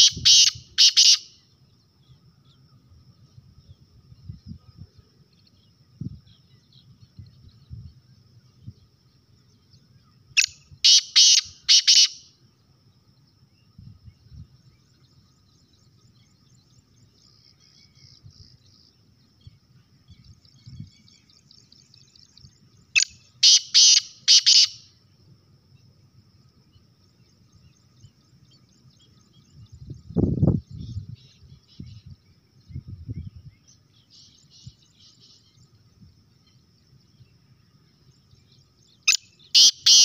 Psh, psh. beep, beep.